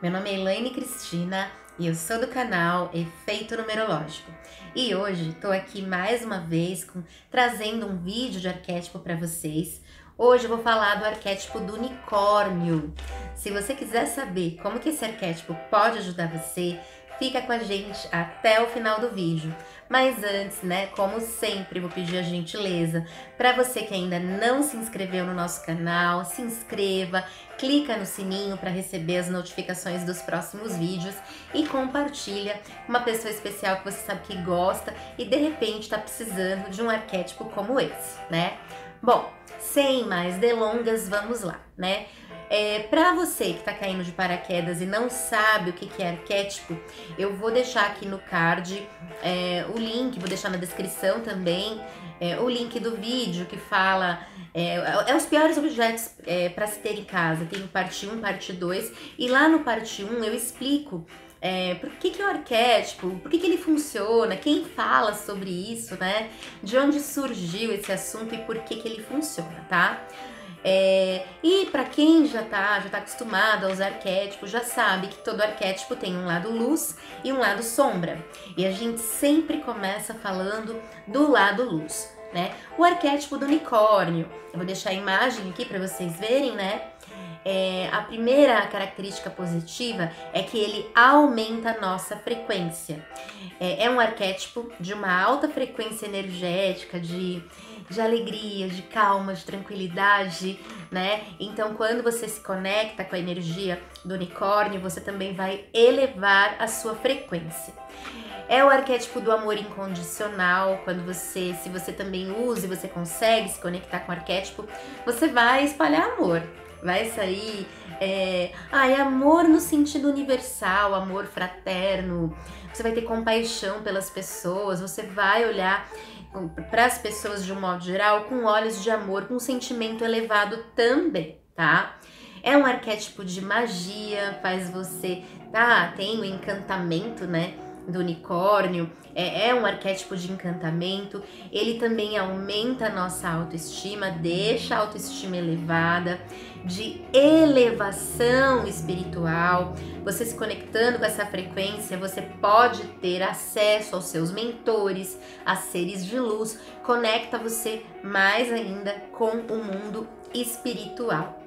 Meu nome é Elaine Cristina e eu sou do canal Efeito Numerológico. E hoje estou aqui mais uma vez com, trazendo um vídeo de arquétipo para vocês. Hoje eu vou falar do arquétipo do unicórnio. Se você quiser saber como que esse arquétipo pode ajudar você, fica com a gente até o final do vídeo. Mas antes, né, como sempre, vou pedir a gentileza para você que ainda não se inscreveu no nosso canal, se inscreva, clica no sininho para receber as notificações dos próximos vídeos e compartilha com uma pessoa especial que você sabe que gosta e de repente está precisando de um arquétipo como esse, né? Bom, sem mais delongas, vamos lá, né? É, para você que está caindo de paraquedas e não sabe o que, que é arquétipo, eu vou deixar aqui no card é, o link, vou deixar na descrição também é, o link do vídeo que fala é, é os piores objetos é, para se ter em casa. Tem parte 1, parte 2 e lá no parte 1 eu explico é, por que, que é o arquétipo, por que, que ele funciona, quem fala sobre isso, né? De onde surgiu esse assunto e por que, que ele funciona, tá? É, e para quem já tá, já tá acostumado aos arquétipos, já sabe que todo arquétipo tem um lado luz e um lado sombra. E a gente sempre começa falando do lado luz, né? O arquétipo do unicórnio. Eu vou deixar a imagem aqui para vocês verem, né? É, a primeira característica positiva é que ele aumenta a nossa frequência. É, é um arquétipo de uma alta frequência energética, de, de alegria, de calma, de tranquilidade, né? Então, quando você se conecta com a energia do unicórnio, você também vai elevar a sua frequência. É o arquétipo do amor incondicional, quando você, se você também usa e você consegue se conectar com o arquétipo, você vai espalhar amor vai sair. É, é amor no sentido universal, amor fraterno. Você vai ter compaixão pelas pessoas, você vai olhar para as pessoas de um modo geral com olhos de amor, com um sentimento elevado também, tá? É um arquétipo de magia, faz você, tá? Tem o encantamento, né? Do unicórnio, é, é, um arquétipo de encantamento, ele também aumenta a nossa autoestima, deixa a autoestima elevada, de elevação espiritual. Você se conectando com essa frequência, você pode ter acesso aos seus mentores, a seres de luz, conecta você mais ainda com o mundo espiritual.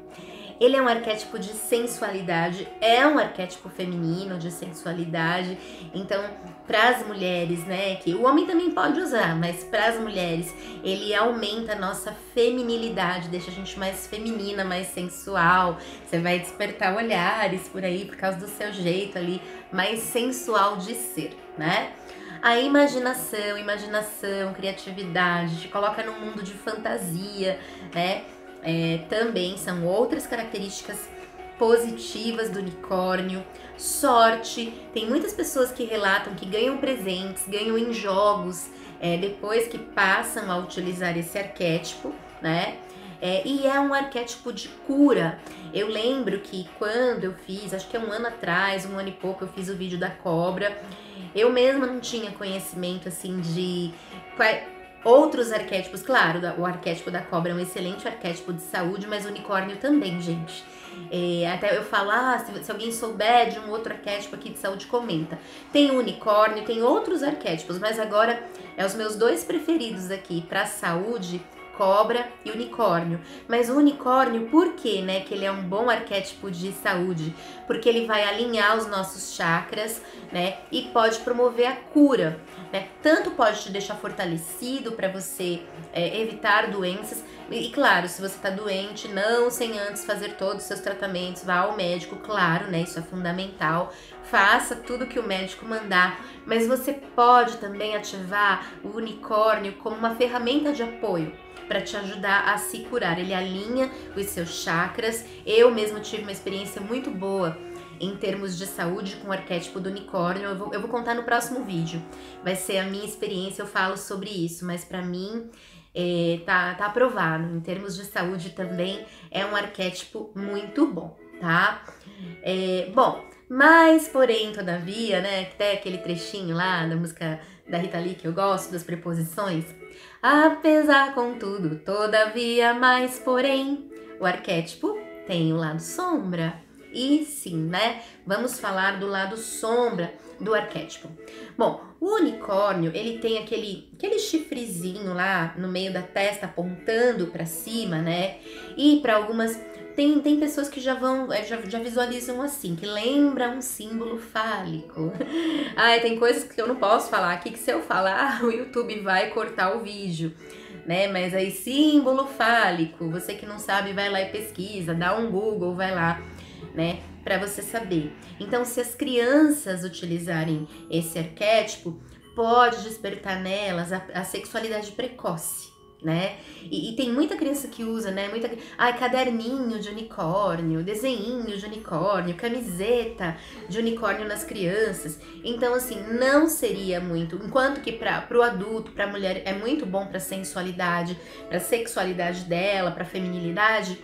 Ele é um arquétipo de sensualidade, é um arquétipo feminino de sensualidade. Então, para as mulheres, né, que o homem também pode usar, mas para as mulheres, ele aumenta a nossa feminilidade, deixa a gente mais feminina, mais sensual. Você vai despertar olhares por aí por causa do seu jeito ali mais sensual de ser, né? A imaginação, imaginação, criatividade, te coloca num mundo de fantasia, né? É, também são outras características positivas do unicórnio. Sorte, tem muitas pessoas que relatam que ganham presentes, ganham em jogos é, depois que passam a utilizar esse arquétipo, né? É, e é um arquétipo de cura. Eu lembro que quando eu fiz, acho que é um ano atrás, um ano e pouco, eu fiz o vídeo da cobra. Eu mesma não tinha conhecimento assim de Outros arquétipos, claro, o arquétipo da cobra é um excelente arquétipo de saúde, mas o unicórnio também, gente. É, até eu falo, ah, se, se, alguém souber de um outro arquétipo aqui de saúde, comenta. Tem o unicórnio, tem outros arquétipos, mas agora é os meus dois preferidos aqui para saúde cobra e unicórnio. Mas o unicórnio, por quê, né? Que ele é um bom arquétipo de saúde? Porque ele vai alinhar os nossos chakras, né? E pode promover a cura, né? Tanto pode te deixar fortalecido para você é, evitar doenças. E, claro, se você está doente, não sem antes fazer todos os seus tratamentos, vá ao médico, claro, né? Isso é fundamental. Faça tudo que o médico mandar, mas você pode também ativar o unicórnio como uma ferramenta de apoio para te ajudar a se curar. Ele alinha os seus chakras. Eu mesmo tive uma experiência muito boa em termos de saúde com o arquétipo do unicórnio. Eu vou, eu vou contar no próximo vídeo. Vai ser a minha experiência, eu falo sobre isso, mas para mim é, tá, tá aprovado. Em termos de saúde também é um arquétipo muito bom, tá? É, bom, mas porém, todavia, né? Até aquele trechinho lá da música da Rita Lee que eu gosto, das preposições. Apesar, contudo, todavia, mais porém, o arquétipo tem o lado sombra. e sim, né? Vamos falar do lado sombra do arquétipo. Bom, o unicórnio, ele tem aquele, aquele chifrezinho lá no meio da testa apontando para cima, né? E para algumas tem, tem pessoas que já vão, é, já, já visualizam assim, que lembra um símbolo fálico. Ai, tem coisas que eu não posso falar aqui, que se eu falar, o YouTube vai cortar o vídeo. Né? Mas aí, símbolo fálico, você que não sabe, vai lá e pesquisa, dá um Google, vai lá, né? Para você saber. Então, se as crianças utilizarem esse arquétipo, pode despertar nelas a, a sexualidade precoce né? E, e, tem muita criança que usa, né? Muita, ai, caderninho de unicórnio, desenho de unicórnio, camiseta de unicórnio nas crianças. Então, assim, não seria muito. Enquanto que para o adulto, para a mulher, é muito bom para sensualidade, para sexualidade dela, para feminilidade.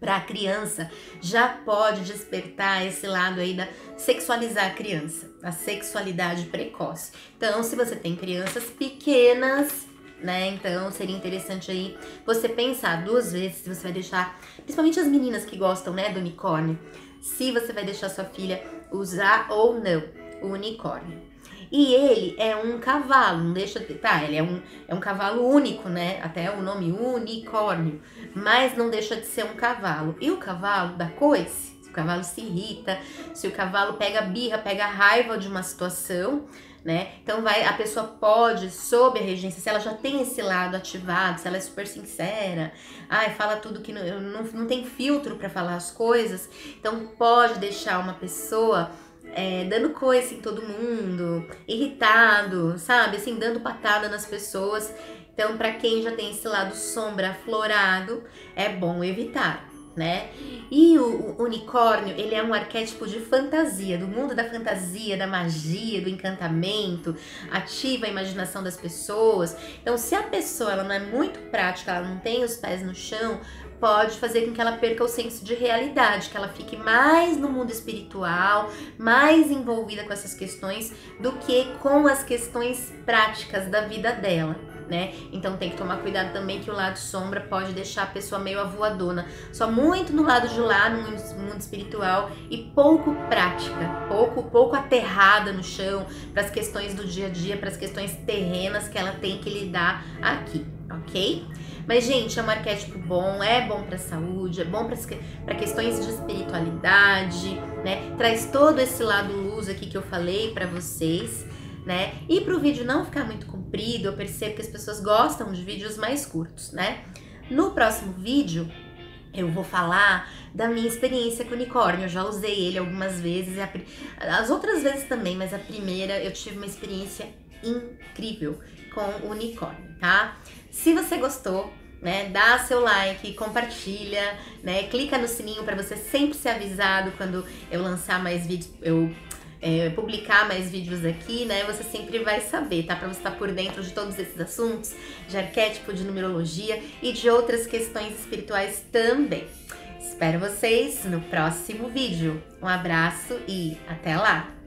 Para a criança, já pode despertar esse lado aí da sexualizar a criança, a sexualidade precoce. Então, se você tem crianças pequenas, né? Então seria interessante aí você pensar duas vezes se você vai deixar, principalmente as meninas que gostam, né, do unicórnio, se você vai deixar sua filha usar ou não o unicórnio. E ele é um cavalo, não deixa de. Tá, ele é um, é um cavalo único, né? Até o nome unicórnio. Mas não deixa de ser um cavalo. E o cavalo dá coice. Se o cavalo se irrita, se o cavalo pega birra, pega raiva de uma situação, né? Então vai, a pessoa pode, sob a regência, se ela já tem esse lado ativado, se ela é super sincera, ai, fala tudo que não, não, não tem filtro para falar as coisas, então pode deixar uma pessoa é, dando coisa em todo mundo, irritado, sabe? Assim, dando patada nas pessoas. Então, para quem já tem esse lado sombra aflorado, é bom evitar né? E o, o, unicórnio, ele é um arquétipo de fantasia, do mundo da fantasia, da magia, do encantamento, ativa a imaginação das pessoas. Então, se a pessoa ela não é muito prática, ela não tem os pés no chão, pode fazer com que ela perca o senso de realidade, que ela fique mais no mundo espiritual, mais envolvida com essas questões do que com as questões práticas da vida dela né? Então tem que tomar cuidado também que o lado sombra pode deixar a pessoa meio avoadona, só muito no lado de lá, no mundo, espiritual e pouco prática, pouco pouco aterrada no chão para as questões do dia a dia, para as questões terrenas que ela tem que lidar aqui, ok? Mas, gente, é um arquétipo bom, é bom para saúde, é bom para questões de espiritualidade, né? Traz todo esse lado luz aqui que eu falei para vocês né? E para o vídeo não ficar muito comprido, eu percebo que as pessoas gostam de vídeos mais curtos, né? No próximo vídeo, eu vou falar da minha experiência com unicórnio. Eu já usei ele algumas vezes, as outras vezes também, mas a primeira eu tive uma experiência incrível com o unicórnio, tá? Se você gostou, né, dá seu like, compartilha, né, clica no sininho para você sempre ser avisado quando eu lançar mais vídeos, eu é, publicar mais vídeos aqui, né, você sempre vai saber, tá? Para você estar por dentro de todos esses assuntos, de arquétipo, de numerologia e de outras questões espirituais também. Espero vocês no próximo vídeo. Um abraço e até lá!